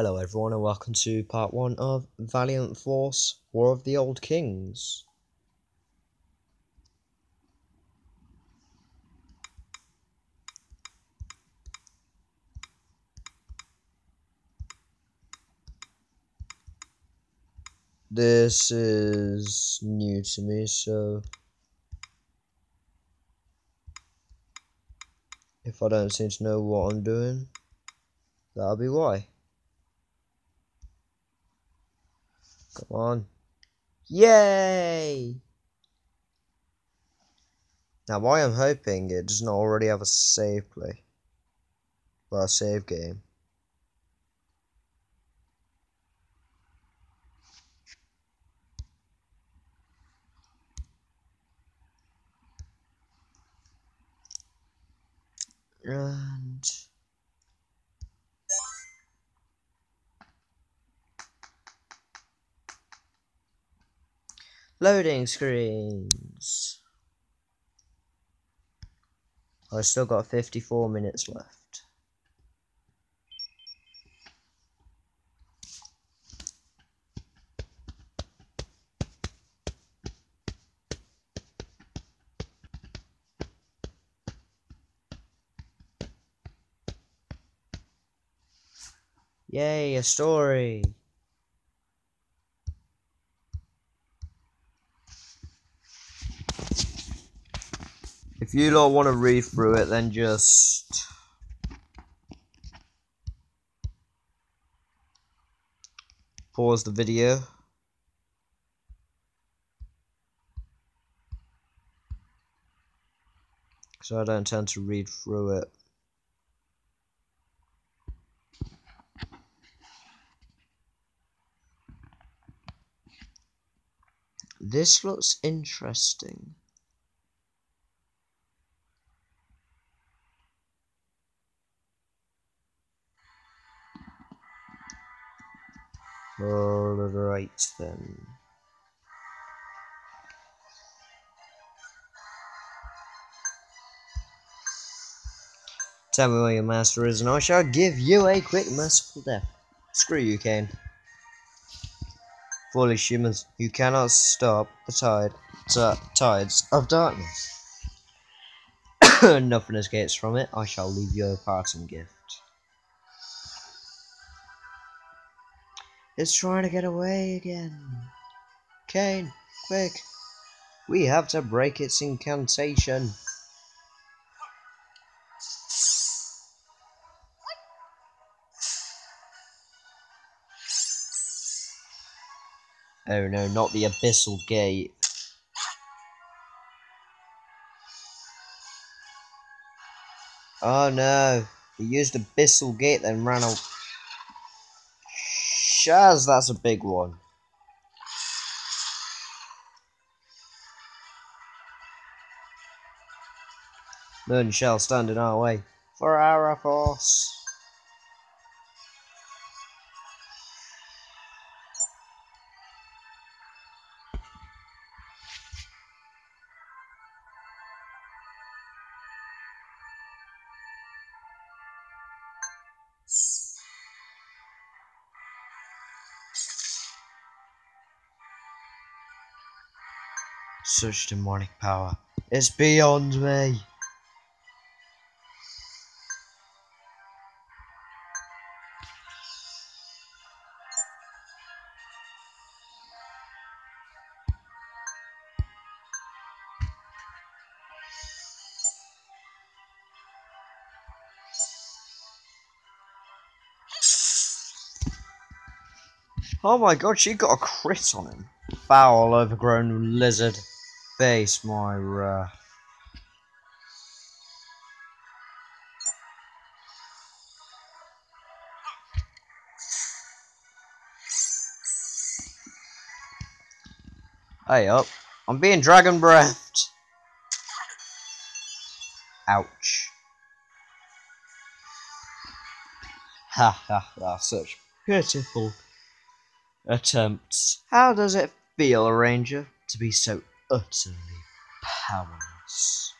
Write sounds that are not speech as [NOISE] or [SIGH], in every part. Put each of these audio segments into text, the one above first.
Hello everyone and welcome to part 1 of Valiant Force War of the Old Kings. This is new to me so if I don't seem to know what I'm doing that'll be why. Come on. Yay! Now, why I'm hoping it does not already have a save play. Well, a save game. And... Loading screens. I still got 54 minutes left. Yay, a story! If you don't want to read through it, then just... Pause the video. So I don't tend to read through it. This looks interesting. Alright then. Tell me where your master is, and I shall give you a quick merciful death. Screw you, Cain. Foolish humans, you cannot stop the tide, tides of darkness. [COUGHS] Nothing escapes from it. I shall leave you a parting gift. It's trying to get away again. Kane, quick. We have to break its incantation. Oh no, not the Abyssal Gate. Oh no, he used Abyssal Gate then ran out. Shaz, that's a big one. None shall stand in our way. For our force. Such demonic power. It's beyond me. Oh my god, she got a crit on him. Foul, overgrown lizard face wrath. Hey up. I'm being dragon breathed. Ouch. Ha ha ha, such pitiful attempts. How does it feel, Ranger, to be so utterly powerless.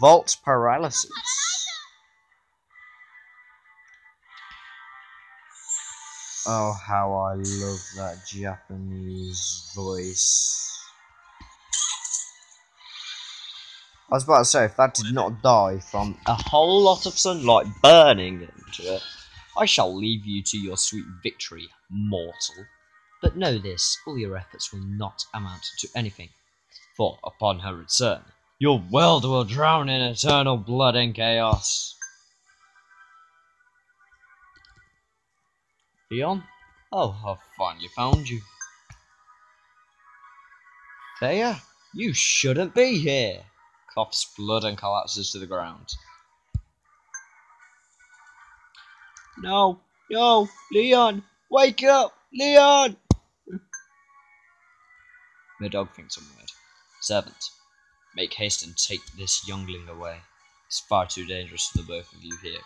Vault paralysis. Oh, how I love that Japanese voice. I was about to say, if that did not die from a whole lot of sunlight burning into it, I shall leave you to your sweet victory, mortal. But know this, all your efforts will not amount to anything, for upon her return, your world will drown in eternal blood and chaos. Leon? Oh, I've finally found you. Thea, you shouldn't be here. Coughs blood and collapses to the ground. No, no, Leon, wake up, Leon! the dog thinks I'm weird. Servant, make haste and take this youngling away. It's far too dangerous for the both of you here.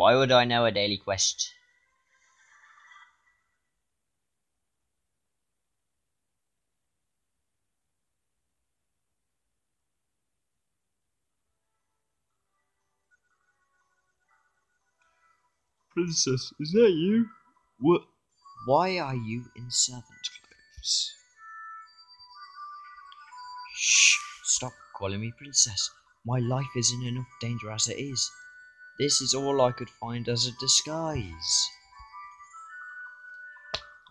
Why would I know a daily quest? Princess, is that you? What? Why are you in servant clothes? Shh! Stop calling me princess. My life is in enough danger as it is. This is all I could find as a disguise.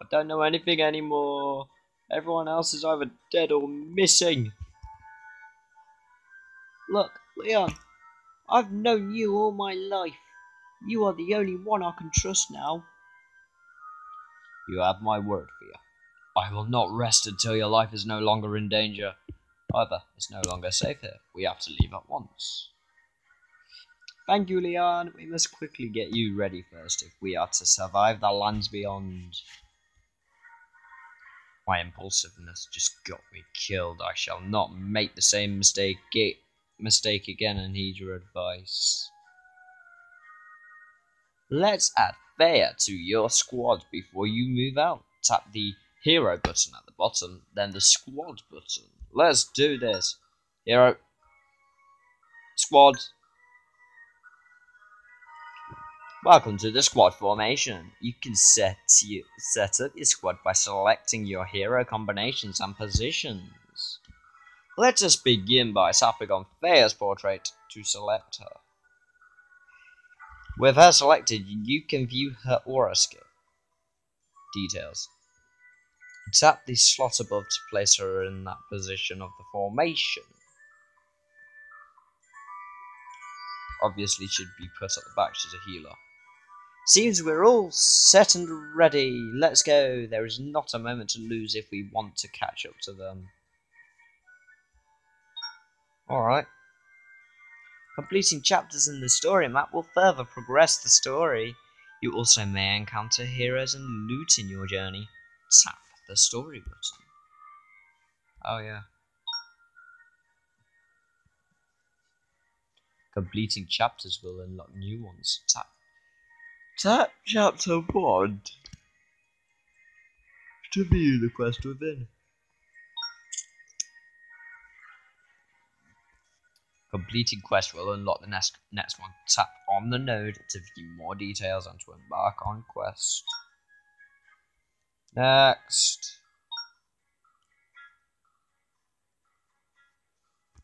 I don't know anything anymore. Everyone else is either dead or missing. Look, Leon, I've known you all my life. You are the only one I can trust now. You have my word, Thea. I will not rest until your life is no longer in danger. However, it's no longer safe here. We have to leave at once. Thank you, Leon. We must quickly get you ready first if we are to survive the lands beyond. My impulsiveness just got me killed. I shall not make the same mistake mistake again and heed your advice. Let's add Thea to your squad before you move out. Tap the hero button at the bottom, then the squad button. Let's do this. Hero. Squad. Welcome to the squad formation. You can set you set up your squad by selecting your hero combinations and positions. Let us begin by tapping on Thea's portrait to select her. With her selected, you can view her aura skill. Details. Tap the slot above to place her in that position of the formation. Obviously should be put at the back, she's a healer. Seems we're all set and ready. Let's go. There is not a moment to lose if we want to catch up to them. Alright. Completing chapters in the story map will further progress the story. You also may encounter heroes and loot in your journey. Tap the story button. Oh yeah. Completing chapters will unlock new ones. Tap Tap chapter 1 to view the quest within. Completing quest will unlock the next, next one. Tap on the node to view more details and to embark on quest. Next.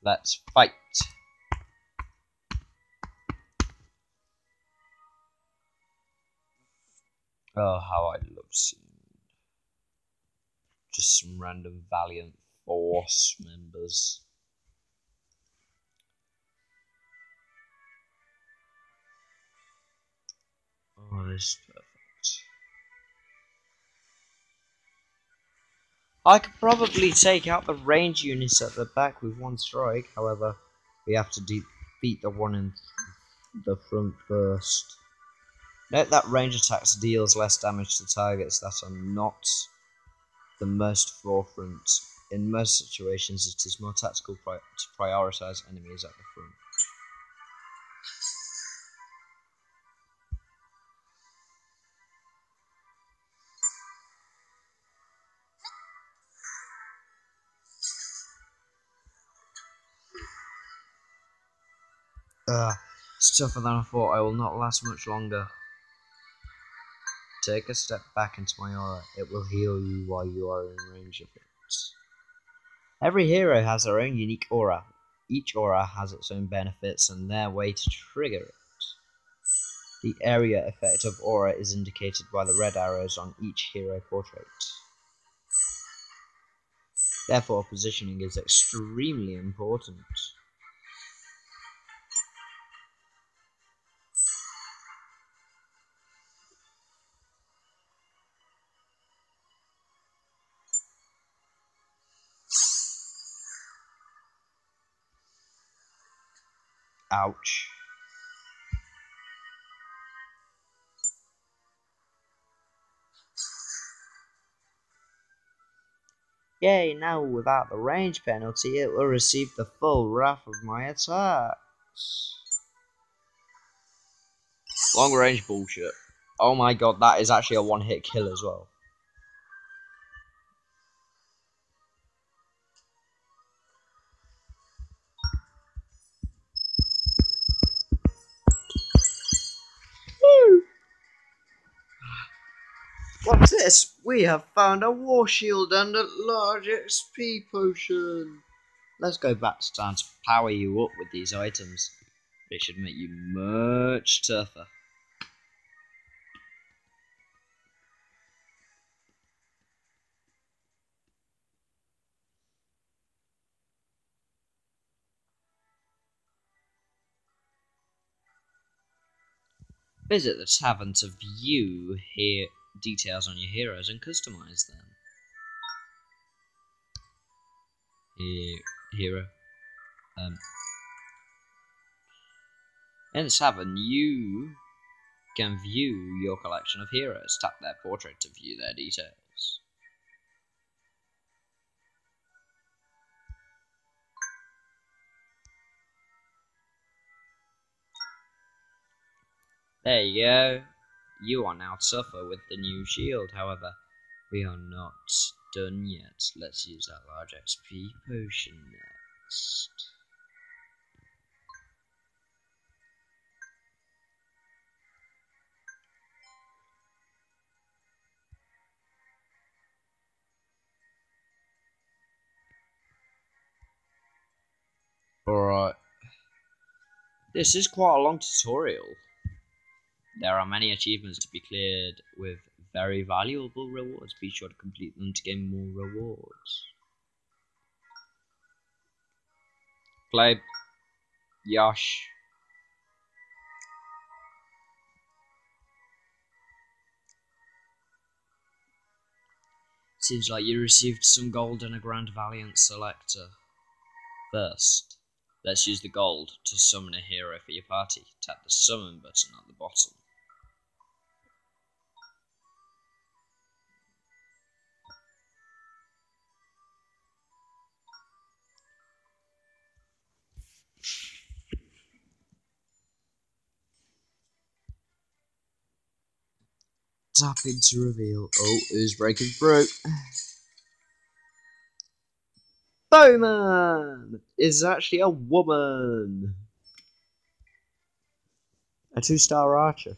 Let's fight. Oh, how I love seeing just some random Valiant Force members. Oh, this is perfect. I could probably take out the range units at the back with one strike, however, we have to defeat the one in the front first. Note that range attacks deals less damage to targets that are not the most forefront. In most situations, it is more tactical pri to prioritize enemies at the front. Ugh, it's tougher than I thought. I will not last much longer. Take a step back into my aura. It will heal you while you are in range of it. Every hero has their own unique aura. Each aura has its own benefits and their way to trigger it. The area effect of aura is indicated by the red arrows on each hero portrait. Therefore, positioning is extremely important. Ouch. Yay, now without the range penalty, it will receive the full wrath of my attacks. Long range bullshit. Oh my god, that is actually a one hit kill as well. What's this? We have found a war shield and a large XP potion. Let's go back to town to power you up with these items. It should make you much tougher. Visit the tavern to view here details on your heroes and customize them. Here, hero. Um, in Savin, you can view your collection of heroes. Tap their portrait to view their details. There you go. You are now tougher with the new shield, however. We are not done yet. Let's use that large XP potion next. Alright. This is quite a long tutorial. There are many achievements to be cleared with very valuable rewards. Be sure to complete them to gain more rewards. Play Yosh. Seems like you received some gold and a Grand Valiant Selector. First, let's use the gold to summon a hero for your party. Tap the summon button at the bottom. Tapping to reveal. Oh, who's breaking through? [SIGHS] Bowman is actually a woman. A two star archer.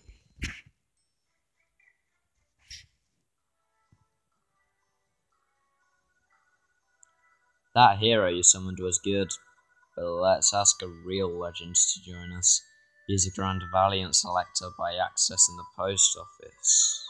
That hero you summoned was good, but let's ask a real legend to join us. He's a Grand Valiant selector by accessing the post office.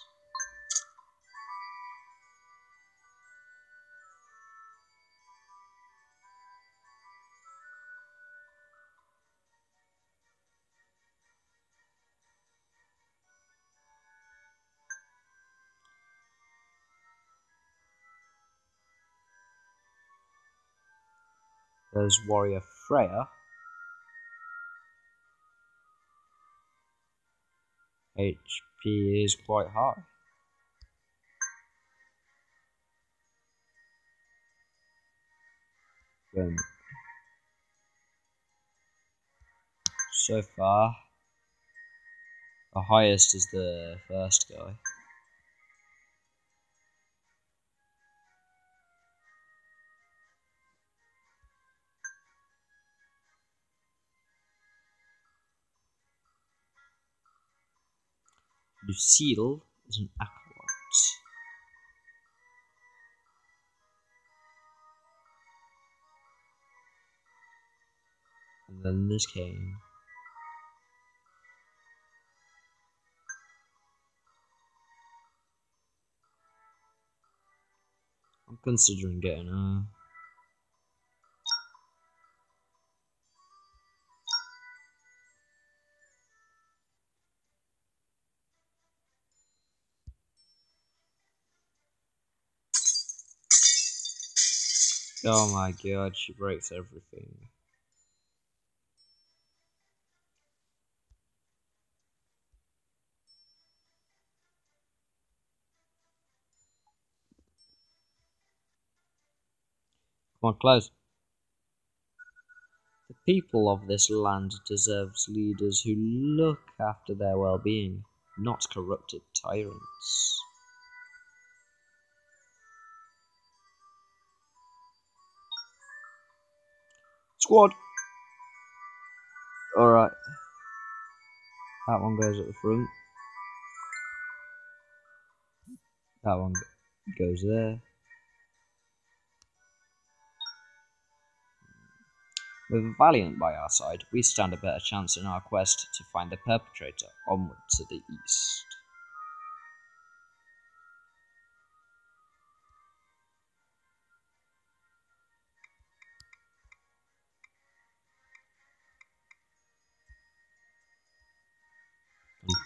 There's Warrior Freya. HP is quite high. Boom. So far, the highest is the first guy. Lucille is an acolyte. And then this came. I'm considering getting a. Oh my god, she breaks everything. Come on, close. The people of this land deserves leaders who look after their well-being, not corrupted tyrants. Squad! Alright. That one goes at the front. That one goes there. With Valiant by our side, we stand a better chance in our quest to find the perpetrator onward to the east.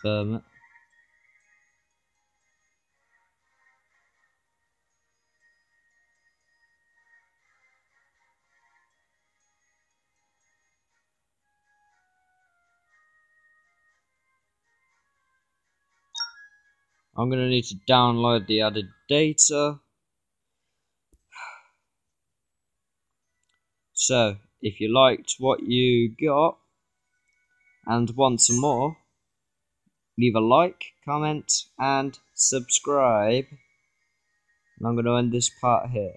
Confirm it. I'm going to need to download the added data. So, if you liked what you got and want some more, leave a like, comment, and subscribe. And I'm going to end this part here.